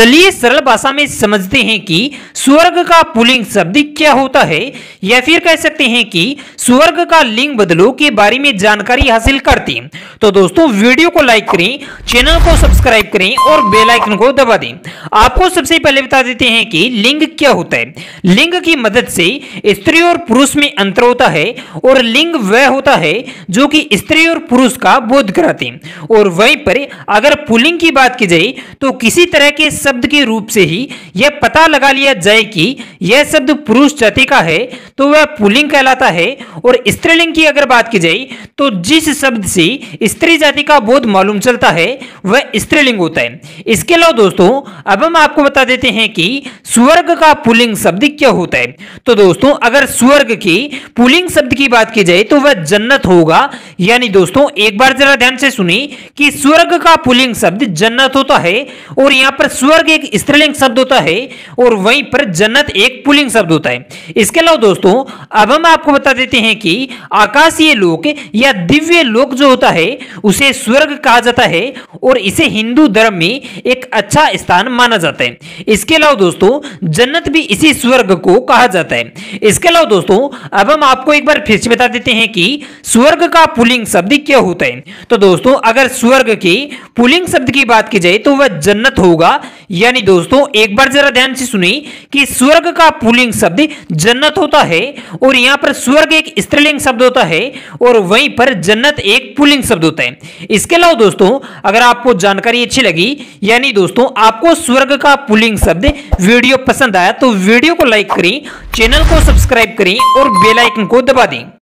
चलिए सरल भाषा में समझते हैं कि स्वर्ग का पुलिंग शब्द क्या होता है, या फिर कह सकते हैं कि स्वर्ग का लिंग बदलो के बारे में जानकारी हासिल करते हैं। तो दोस्तों, वीडियो को लाइक करें, चैनल को सब्सक्राइब करें और बेल आइकन को दबा दें। आपको सबसे पहले बता देते हैं कि लिंग क्या होता है। लिंग की मदद से स्त्री और पुरुष में अंतर होता है और लिंग वह होता है जो कि स्त्री और पुरुष का बोध कराते और वहीं पर अगर पुलिंग की बात की जाए तो किसी तरह के शब्द के रूप से ही यह पता लगा लिया जाए कि यह शब्द पुरुष जाति का है तो वह पुलिंग कहलाता है और स्त्रीलिंग की अगर बात की जाए तो जिस शब्द से स्त्री जाति का बोध मालूम चलता है, वह स्त्रीलिंग होता है। इसके अलावा दोस्तों, अब हम आपको बता देते हैं कि स्वर्ग का पुलिंग शब्द क्या होता है। तो दोस्तों, अगर स्वर्ग की पुलिंग शब्द की बात की जाए तो वह जन्नत होगा। यानी दोस्तों, एक बार जरा ध्यान से सुनी कि स्वर्ग का पुलिंग शब्द जन्नत होता है और यहाँ पर स्वर्ग एक स्त्रीलिंग शब्द होता है और वहीं पर जन्नत एक पुलिंग शब्द होता है। इसके अलावा दोस्तों अब हम आपको बता देते हैं कि आकाशीय लोक या दिव्य लोक जो होता है, उसे स्वर्ग कहा जाता है और इसे हिंदू धर्म में एक अच्छा स्थान माना जाता है। इसके अलावा दोस्तों, जन्नत भी इसी स्वर्ग को कहा जाता है। इसके अलावा दोस्तों, अब हम आपको एक बार फिर से बता देते हैं कि स्वर्ग का पुलिंग शब्द क्या होता है। तो दोस्तों, अगर स्वर्ग के पुलिंग शब्द की बात की जाए तो वह जन्नत होगा यानी दोस्तों, एक बार जरा ध्यान से सुनी कि स्वर्ग का पुलिंग शब्द जन्नत होता है और यहाँ पर स्वर्ग एक स्त्रीलिंग शब्द होता है और वहीं पर जन्नत एक पुलिंग शब्द होता है। इसके अलावा दोस्तों, अगर आपको जानकारी अच्छी लगी, यानी दोस्तों, आपको स्वर्ग का पुलिंग शब्द वीडियो पसंद आया तो वीडियो को लाइक करें, चैनल को सब्सक्राइब करें और बेलाइकन को दबा दें।